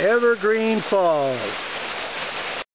Evergreen Falls.